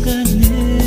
个你